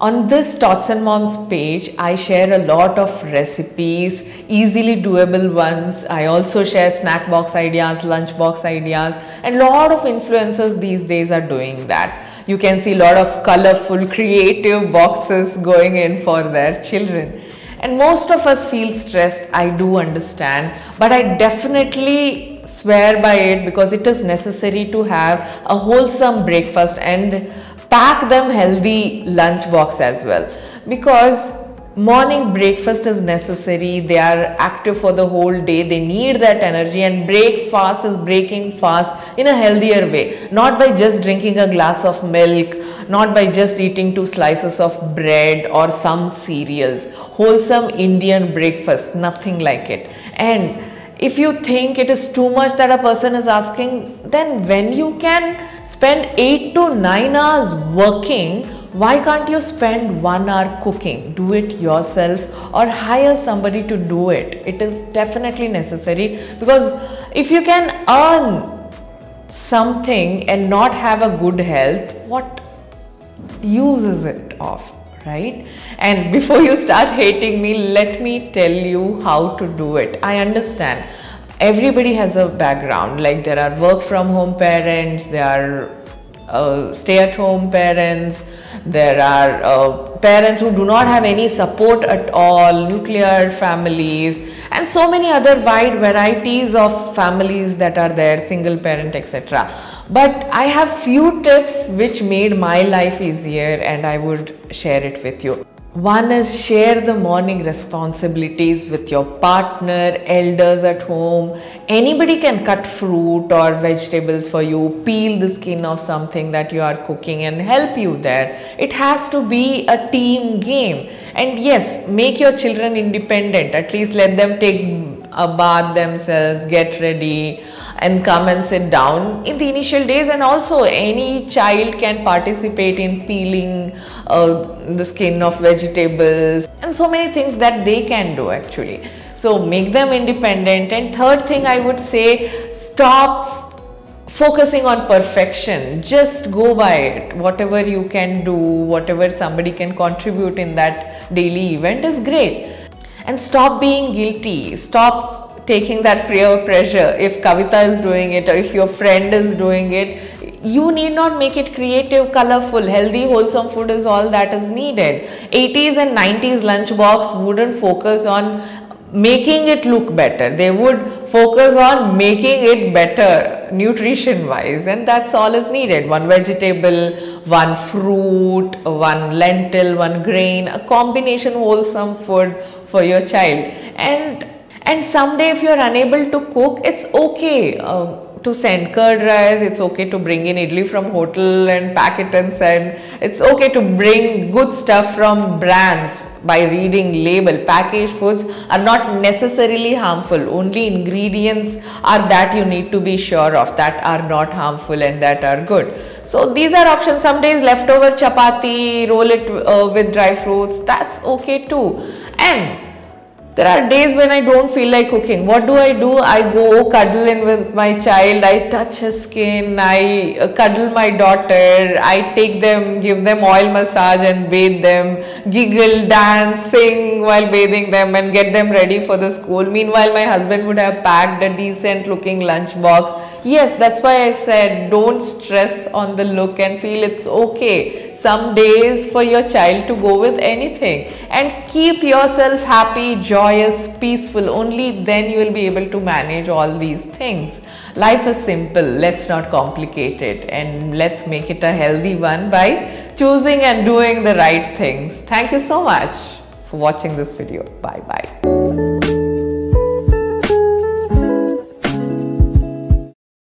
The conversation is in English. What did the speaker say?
On this Tots and Moms page, I share a lot of recipes, easily doable ones. I also share snack box ideas, lunch box ideas, and a lot of influencers these days are doing that. You can see a lot of colorful, creative boxes going in for their children. And most of us feel stressed, I do understand, but I definitely swear by it because it is necessary to have a wholesome breakfast and pack them healthy lunch box as well. Because morning breakfast is necessary they are active for the whole day they need that energy and breakfast is breaking fast in a healthier way. Not by just drinking a glass of milk not by just eating two slices of bread or some cereals. Wholesome indian breakfast nothing like it. And if you think it is too much that a person is asking then when you can spend 8 to 9 hours working why can't you spend 1 hour cooking? Do it yourself or hire somebody to do it. It is definitely necessary because if you can earn something and not have a good health what use is it of right? And before you start hating me let me tell you how to do it. I understand. Everybody has a background. Like there are work from home parents there are uh, stay at home parents there are uh, parents who do not have any support at all nuclear families and so many other wide varieties of families that are there single parent etc but i have few tips which made my life easier and i would share it with you one is share the morning responsibilities with your partner, elders at home. Anybody can cut fruit or vegetables for you, peel the skin of something that you are cooking and help you there. It has to be a team game. And yes, make your children independent. At least let them take a bath themselves, get ready and come and sit down in the initial days. And also any child can participate in peeling uh, the skin of vegetables and so many things that they can do actually. So make them independent. And third thing i would say stop focusing on perfection. Just go by it. Whatever you can do whatever somebody can contribute in that daily event is great. And stop being guilty. Stop taking that peer pressure. If Kavitha is doing it or if your friend is doing it, you need not make it creative, colorful, healthy, wholesome food is all that is needed. 80s and 90s lunchbox wouldn't focus on making it look better. They would focus on making it better nutrition wise and that's all is needed. One vegetable, one fruit, one lentil, one grain, a combination wholesome food for your child. And and someday if you're unable to cook it's okay uh, to send curd rice it's okay to bring in idli from hotel and pack it and send. It's okay to bring good stuff from brands by reading label. Packaged foods are not necessarily harmful. Only ingredients are that you need to be sure of that are not harmful and that are good. So these are options. Some days leftover chapati roll it uh, with dry fruits that's okay too. And there are days when I don't feel like cooking. What do I do? I go cuddle in with my child. I touch his skin. I uh, cuddle my daughter. I take them, give them oil massage and bathe them. Giggle, dance, sing while bathing them and get them ready for the school. Meanwhile, my husband would have packed a decent looking lunch box. Yes, that's why I said don't stress on the look and feel it's okay some days for your child to go with anything and keep yourself happy, joyous, peaceful. Only then you will be able to manage all these things. Life is simple, let's not complicate it and let's make it a healthy one by choosing and doing the right things. Thank you so much for watching this video. Bye bye.